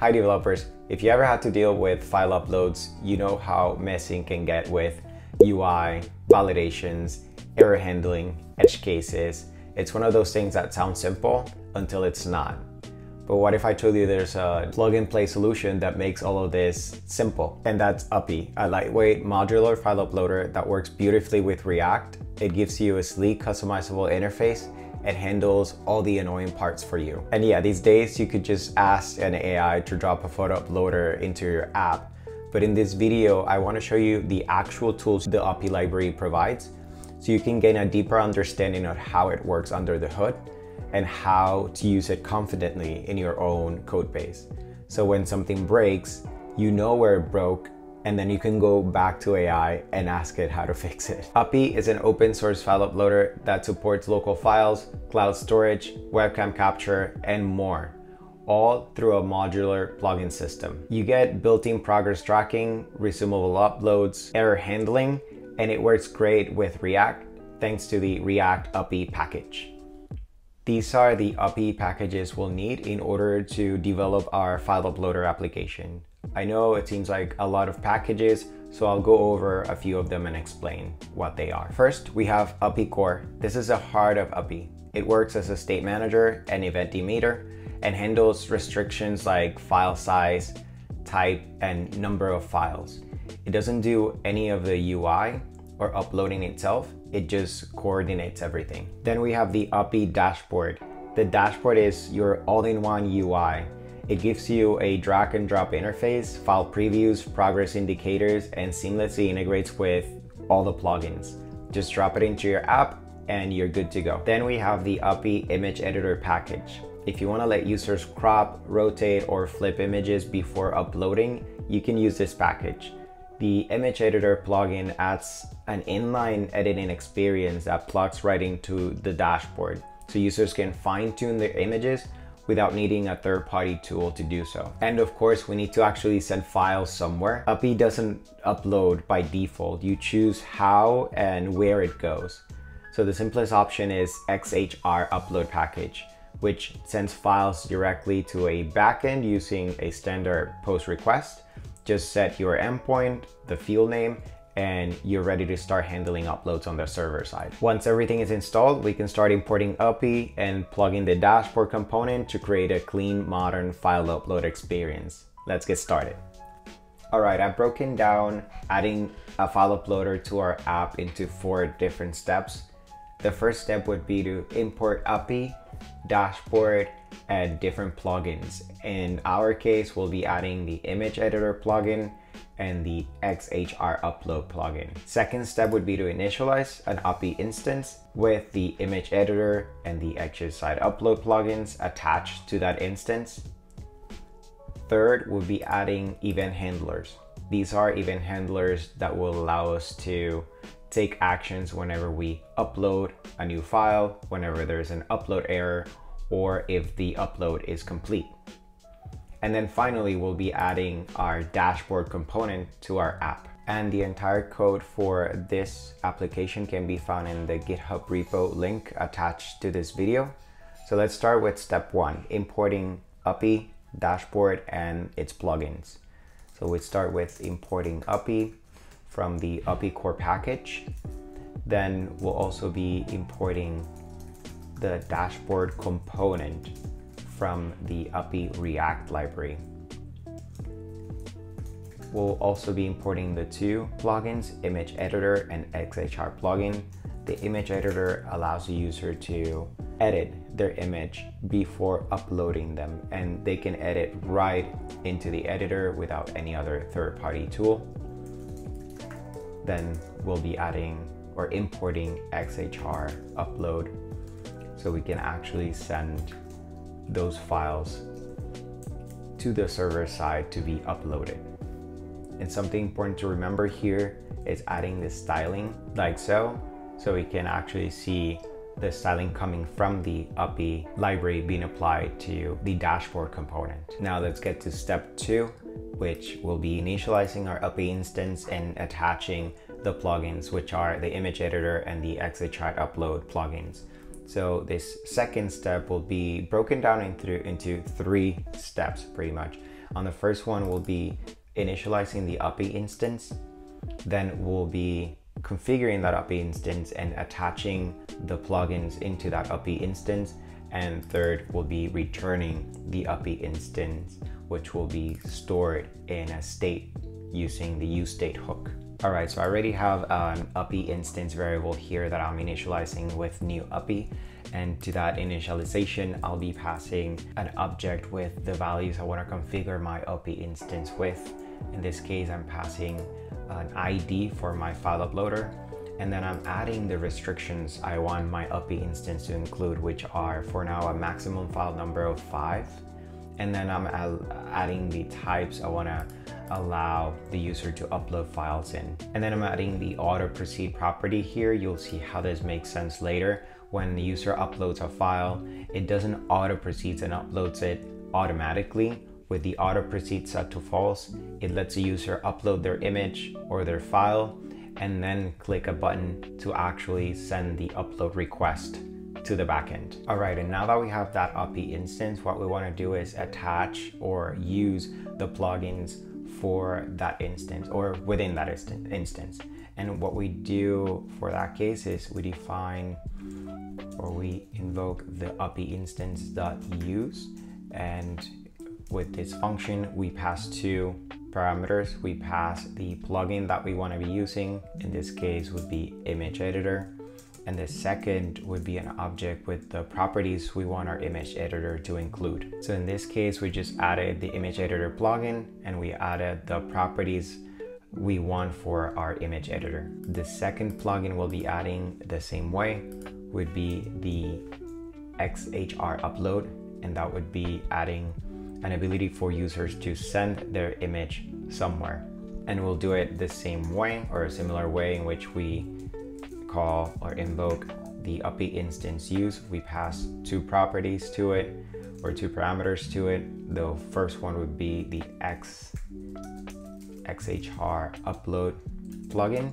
Hi developers, if you ever had to deal with file uploads, you know how messy can get with UI, validations, error handling, edge cases. It's one of those things that sounds simple until it's not. But what if I told you there's a plug and play solution that makes all of this simple? And that's Uppy, a lightweight modular file uploader that works beautifully with React. It gives you a sleek customizable interface and handles all the annoying parts for you. And yeah, these days you could just ask an AI to drop a photo uploader into your app. But in this video, I wanna show you the actual tools the Uppy library provides so you can gain a deeper understanding of how it works under the hood and how to use it confidently in your own code base. So when something breaks, you know where it broke and then you can go back to AI and ask it how to fix it. Uppy is an open source file uploader that supports local files, cloud storage, webcam capture, and more all through a modular plugin system. You get built-in progress tracking, resumable uploads, error handling, and it works great with React thanks to the React Uppy package. These are the Uppy packages we'll need in order to develop our file uploader application. I know it seems like a lot of packages, so I'll go over a few of them and explain what they are. First, we have Uppy Core. This is the heart of Uppy. It works as a state manager and event emitter and handles restrictions like file size, type, and number of files. It doesn't do any of the UI or uploading itself, it just coordinates everything. Then we have the Uppy dashboard. The dashboard is your all-in-one UI. It gives you a drag and drop interface, file previews, progress indicators, and seamlessly integrates with all the plugins. Just drop it into your app and you're good to go. Then we have the Uppy image editor package. If you wanna let users crop, rotate, or flip images before uploading, you can use this package. The image editor plugin adds an inline editing experience that plugs right into the dashboard so users can fine tune their images without needing a third party tool to do so. And of course, we need to actually send files somewhere. Uppy doesn't upload by default. You choose how and where it goes. So the simplest option is XHR upload package, which sends files directly to a backend using a standard post request just set your endpoint, the field name, and you're ready to start handling uploads on the server side. Once everything is installed, we can start importing Uppy and plugging the dashboard component to create a clean, modern file upload experience. Let's get started. All right, I've broken down adding a file uploader to our app into four different steps. The first step would be to import Uppy, dashboard, and different plugins. In our case, we'll be adding the image editor plugin and the XHR upload plugin. Second step would be to initialize an Uppy instance with the image editor and the XHR upload plugins attached to that instance. Third would be adding event handlers. These are event handlers that will allow us to take actions whenever we upload a new file, whenever there's an upload error, or if the upload is complete. And then finally, we'll be adding our dashboard component to our app. And the entire code for this application can be found in the GitHub repo link attached to this video. So let's start with step one, importing Uppy, dashboard, and its plugins. So we start with importing Uppy from the Uppy core package. Then we'll also be importing the dashboard component from the Uppy React library. We'll also be importing the two plugins, Image Editor and XHR plugin. The image editor allows the user to edit their image before uploading them and they can edit right into the editor without any other third-party tool. Then we'll be adding or importing XHR upload so we can actually send those files to the server side to be uploaded. And something important to remember here is adding the styling like so, so we can actually see the styling coming from the Uppy library being applied to the dashboard component. Now let's get to step two, which will be initializing our Uppy instance and attaching the plugins, which are the image editor and the exit XHR upload plugins. So this second step will be broken down into, into three steps pretty much. On the first one will be initializing the Uppy instance. Then we'll be configuring that Uppy instance and attaching the plugins into that Uppy instance. And third will be returning the Uppy instance, which will be stored in a state using the useState hook. All right, so I already have an Uppy instance variable here that I'm initializing with new Uppy. And to that initialization, I'll be passing an object with the values I want to configure my Uppy instance with. In this case, I'm passing an ID for my file uploader. And then I'm adding the restrictions I want my Uppy instance to include, which are for now a maximum file number of five. And then I'm adding the types I want to allow the user to upload files in. And then I'm adding the auto proceed property here. You'll see how this makes sense later. When the user uploads a file, it doesn't auto proceeds and uploads it automatically. With the auto proceed set to false, it lets the user upload their image or their file and then click a button to actually send the upload request to the backend. All right, and now that we have that Uppy instance, what we wanna do is attach or use the plugins for that instance or within that instance. And what we do for that case is we define or we invoke the Uppy instance.use and with this function we pass two parameters. We pass the plugin that we want to be using. In this case would be image editor and the second would be an object with the properties we want our image editor to include. So in this case, we just added the image editor plugin and we added the properties we want for our image editor. The second plugin we'll be adding the same way would be the XHR upload and that would be adding an ability for users to send their image somewhere. And we'll do it the same way or a similar way in which we call or invoke the Uppy instance use, we pass two properties to it or two parameters to it. The first one would be the X XHR upload plugin,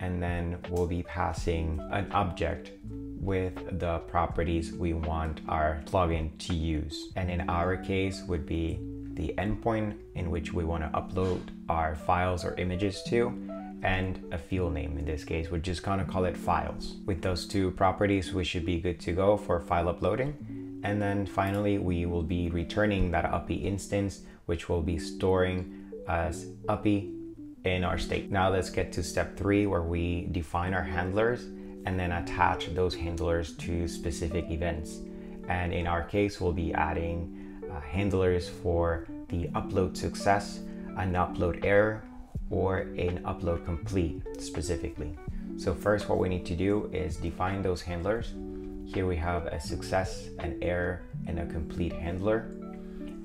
and then we'll be passing an object with the properties we want our plugin to use. And in our case would be the endpoint in which we want to upload our files or images to and a field name in this case. We're just gonna call it files. With those two properties, we should be good to go for file uploading. And then finally, we will be returning that Uppy instance, which will be storing as Uppy in our state. Now let's get to step three where we define our handlers and then attach those handlers to specific events. And in our case, we'll be adding uh, handlers for the upload success, an upload error, or an upload complete specifically. So first what we need to do is define those handlers. Here we have a success, an error, and a complete handler.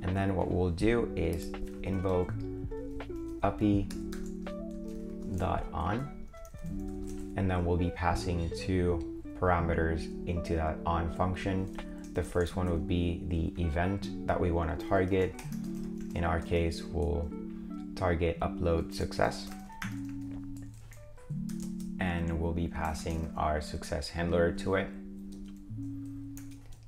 And then what we'll do is invoke uppy.on and then we'll be passing two parameters into that on function. The first one would be the event that we want to target. In our case, we'll target upload success. And we'll be passing our success handler to it.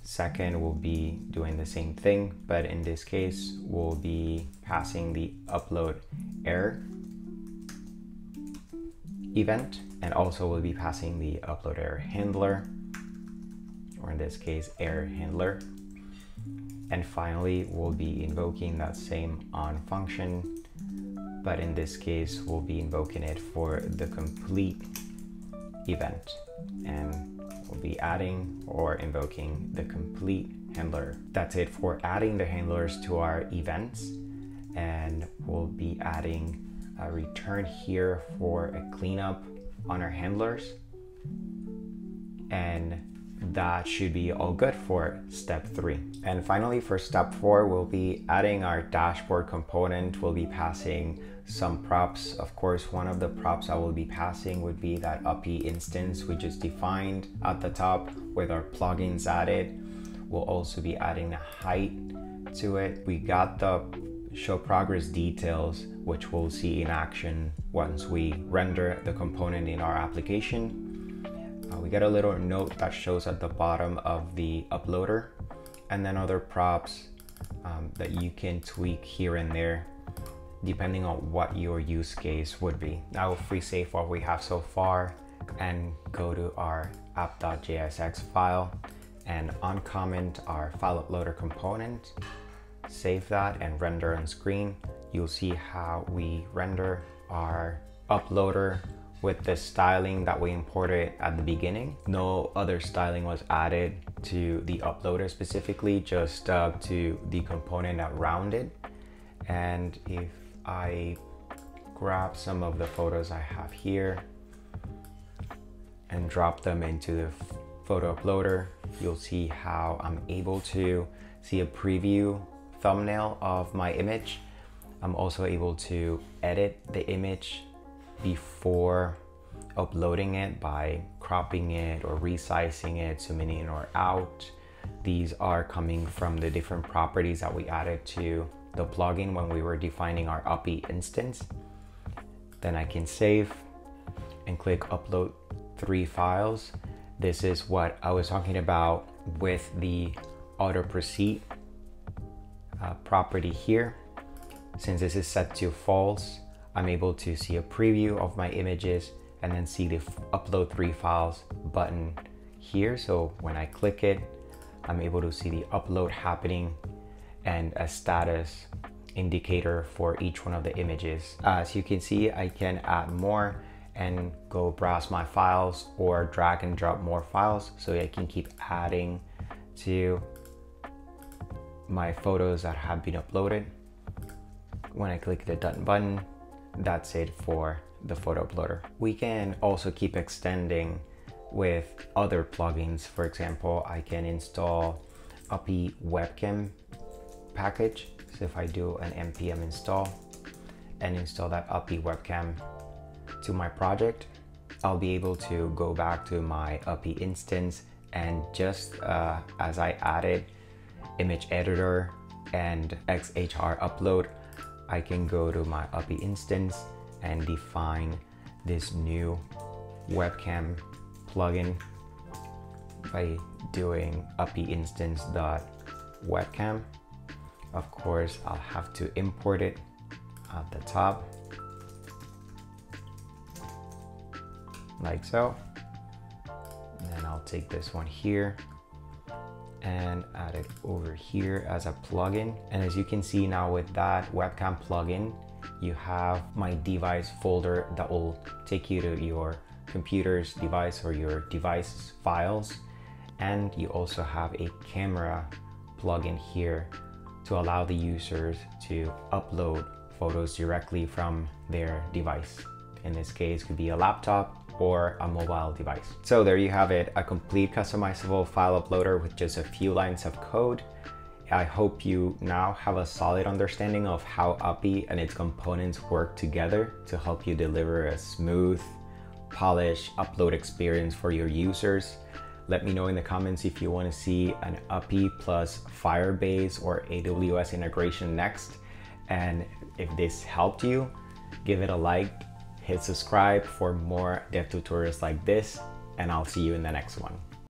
Second, we'll be doing the same thing, but in this case, we'll be passing the upload error event, and also we'll be passing the upload error handler, or in this case, error handler. And finally, we'll be invoking that same on function but in this case we'll be invoking it for the complete event and we'll be adding or invoking the complete handler. That's it for adding the handlers to our events and we'll be adding a return here for a cleanup on our handlers and that should be all good for step three. And finally for step four, we'll be adding our dashboard component. We'll be passing some props. Of course, one of the props I will be passing would be that Uppy instance we just defined at the top with our plugins added. We'll also be adding a height to it. We got the show progress details, which we'll see in action once we render the component in our application. Uh, we get a little note that shows at the bottom of the uploader and then other props um, that you can tweak here and there depending on what your use case would be. I will free save what we have so far and go to our app.jsx file and uncomment our file uploader component, save that and render on screen. You'll see how we render our uploader with the styling that we imported at the beginning. No other styling was added to the uploader specifically, just uh, to the component around it. And if I grab some of the photos I have here and drop them into the photo uploader, you'll see how I'm able to see a preview thumbnail of my image. I'm also able to edit the image before uploading it by cropping it or resizing it, zooming in or out. These are coming from the different properties that we added to the plugin when we were defining our Uppy instance. Then I can save and click upload three files. This is what I was talking about with the auto proceed uh, property here. Since this is set to false, I'm able to see a preview of my images and then see the upload three files button here. So when I click it, I'm able to see the upload happening and a status indicator for each one of the images. Uh, as you can see, I can add more and go browse my files or drag and drop more files so I can keep adding to my photos that have been uploaded. When I click the done button, that's it for the photo uploader. We can also keep extending with other plugins. For example, I can install Uppy webcam package. So if I do an npm install and install that Uppy webcam to my project, I'll be able to go back to my Uppy instance and just uh, as I added image editor and XHR upload, I can go to my Uppy instance and define this new webcam plugin by doing Uppy instance.webcam. Of course, I'll have to import it at the top like so. And then I'll take this one here and add it over here as a plugin. And as you can see now with that webcam plugin, you have my device folder that will take you to your computer's device or your device's files. And you also have a camera plugin here to allow the users to upload photos directly from their device. In this case, could be a laptop or a mobile device. So there you have it, a complete customizable file uploader with just a few lines of code. I hope you now have a solid understanding of how Uppy and its components work together to help you deliver a smooth, polished upload experience for your users. Let me know in the comments if you want to see an Uppy plus Firebase or AWS integration next. And if this helped you, give it a like hit subscribe for more dev tutorials like this, and I'll see you in the next one.